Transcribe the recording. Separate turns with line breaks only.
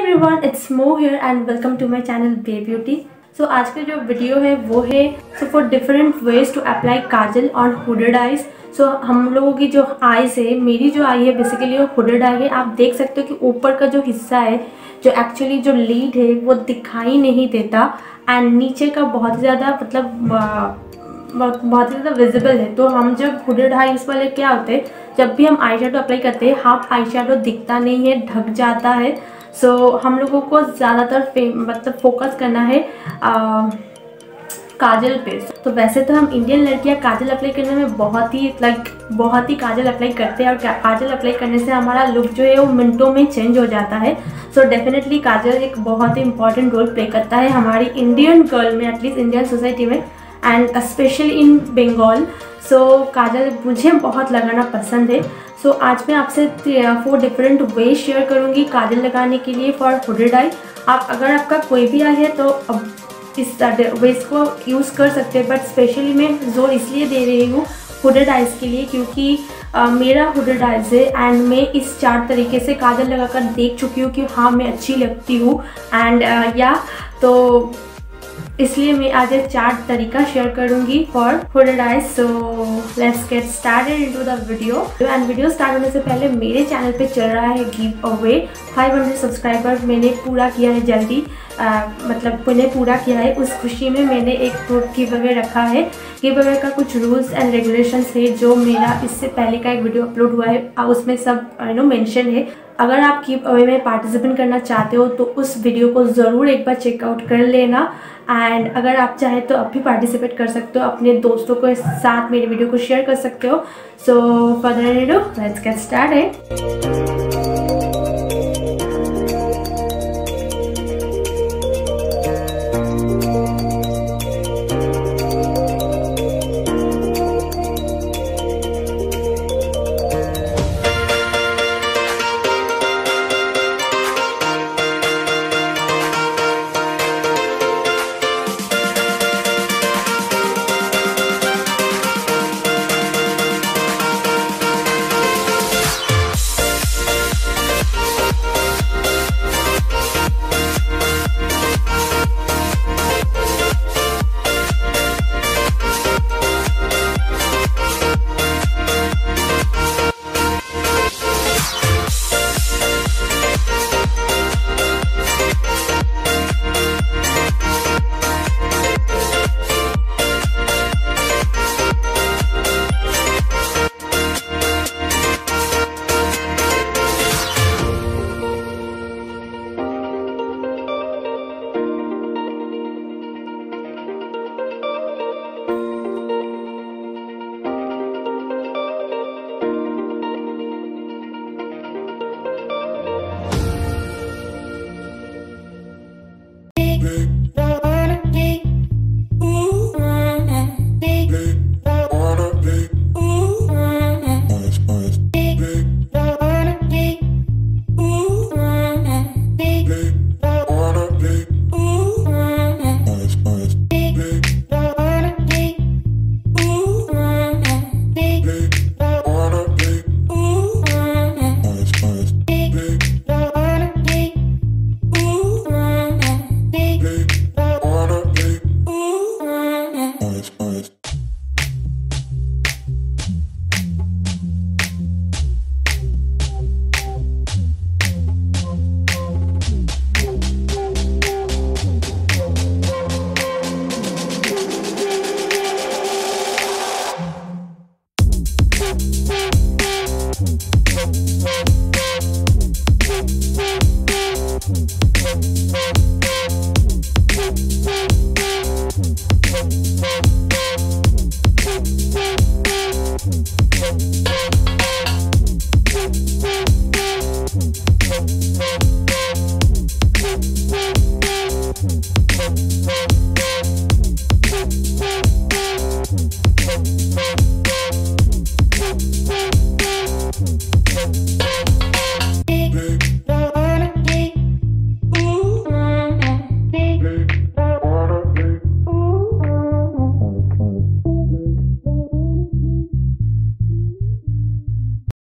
Everyone it's Mo here and welcome to my channel bae beauty so आज का जो video है, वो है so for different ways to apply kajal on hooded eyes so हम लोगों की जो आईज है, मेरी जो आई है बेसिकली वो हुडेड आई है. आप देख सकते हो कि ऊपर का जो हिस्सा है, जो एक्चुअली जो लीड है, वो दिखाई नहीं देता. एंड नीचे का बहुत ज़्यादा मतलब बहुत ही ज़्यादा विजिबल है. तो हम जब हुडेड आईज वाले क्या होते हैं, जब भी हम आई अप्लाई करते हैं, हाफ़ आई दिखता नहीं है, ढक जाता है. सो so, हम लोगों को ज़्यादातर मतलब फोकस करना है आ, काजल पे। तो वैसे तो हम इंडियन लड़कियाँ काजल अप्लाई करने में बहुत ही लाइक बहुत ही काजल अप्लाई करते हैं और काजल अप्लाई करने से हमारा लुक जो है वो मिनटों में चेंज हो जाता है। सो so डेफिनेटली काजल एक बहुत ही इंपॉर्टेंट रोल प्ले करता है हमारी इंडियन गर्ल में एटलीस्ट इंडियन सोसाइटी में। And specially in Bengal so kajal मुझे बहुत लगाना पसंद है। सो so, आज मैं आपसे फोर डिफरेंट वे शेयर करूँगी काजल लगाने के लिए फॉर हुडेड आई आप अगर आपका कोई भी आई है तो अब इस वेस को यूज़ कर सकते हैं बट स्पेशली मैं ज़ोर इसलिए दे रही हूँ हुडेड आइज़ के लिए क्योंकि आ, मेरा हुडेड आइज़ है एंड मैं इस चार तरीके से काजल लगाकर देख चुकी हूँ कि हाँ मैं अच्छी लगती हूँ। एंड या तो इसलिए मैं आज एक चार्ट तरीका शेयर करूँगी for hooded eyes so let's get started into the video and video start होने से पहले मेरे चैनल पे चल रहा है गिव अवे 500 सब्सक्राइबर मैंने पूरा किया है जल्दी। आ, मतलब मैंने पूरा किया है। उस खुशी में मैंने एक गिव अवे रखा है। गिव अवे का कुछ रूल्स एंड रेगुलेशंस है जो मेरा इससे पहले का एक वीडियो अपलोड हुआ है। उसमें सब यू नो मेंशन है। अगर आप गिव अवे में पार्टिसिपेट करना चाहते हो तो उस वीडियो को ज़रूर एक बार चेकआउट कर लेना। एंड अगर आप चाहें तो अब भी पार्टिसिपेट कर सकते हो। अपने दोस्तों के साथ मेरे वीडियो को शेयर कर सकते हो. So further let's get start